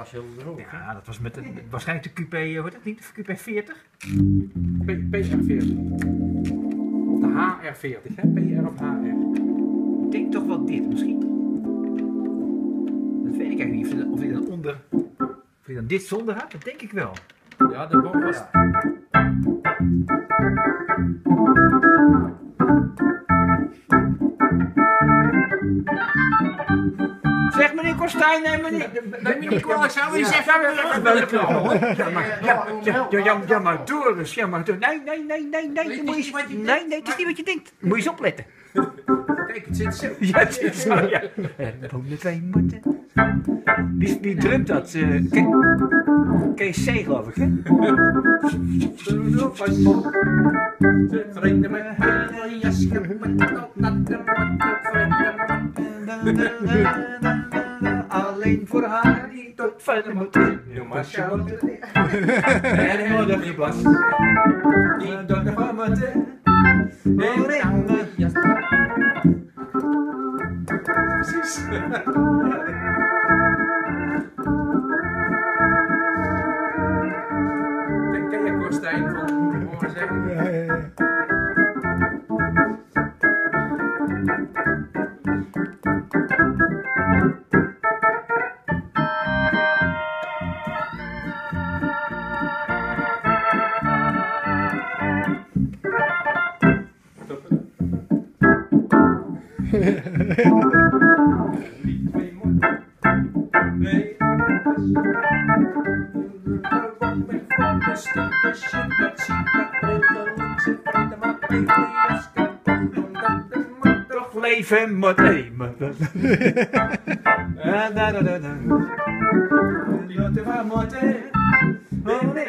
was heel droog. hè? Ja, dat was met de, waarschijnlijk de QP, eh, hoe heet dat niet? De QP 40? P- PR40. Of de HR40, hè? PR of HR. Ik denk toch wel dit, misschien. Dat weet ik eigenlijk niet. Of hij dan- onder. Of hij dan dit zonder had, dat denk ik wel. Ja, de boom was... Kostijn. Nee, meneer Kwalijk, zou eens even... Maar, ja, maar Doris, ja, maar. Nee, nee, nee, nee, nee. Nee, nee, het is niet wat je denkt. Moet je eens opletten. Kijk, het zit zo. Ja, het is zo, ja. Er wonen twee matten. Wie, wie drumt dat? eh, Ke- Kees C, geloof ik, hè? Vrienden vrienden Alleen voor haar die tot verder moet. Noem maar Charlotte. En dat niet was. Die door de vermoeden. jas. Precies. Ken ken je Korstijn van horen zeggen? Twee. Nee. Weg van de stikke shit, dat dat Toch leven moet. Oh, nee.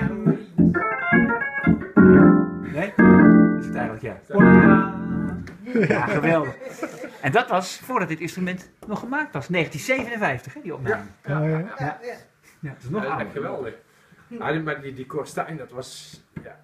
Nee? Is het eigenlijk, ja. Ja, geweldig. En dat was voordat dit instrument nog gemaakt was. 1957, hè, die opname. Ja, ja. Ja, dat is nog Ja, ouder. geweldig. Ja, die- maar die, die Korstijn, dat was... Ja,